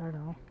I don't know.